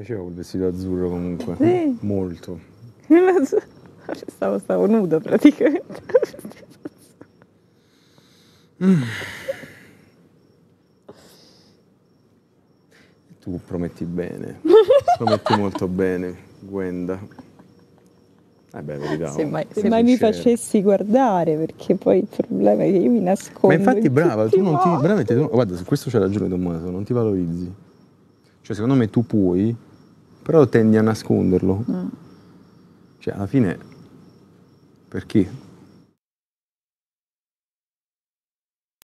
piaceva quel vestito azzurro comunque. Sì. Molto. Stavo, stavo nuda praticamente. Tu prometti bene. prometti molto bene, Gwenda. Eh beh, verità. Se oh, mai, se sii mai mi facessi guardare, perché poi il problema è che io mi nascondo. Ma infatti in brava, tu non ti... Veramente, tu- guarda, su questo c'è ragione Tommaso, non ti valorizzi. Cioè, secondo me tu puoi, però tendi a nasconderlo. Mm. Cioè, alla fine, perché?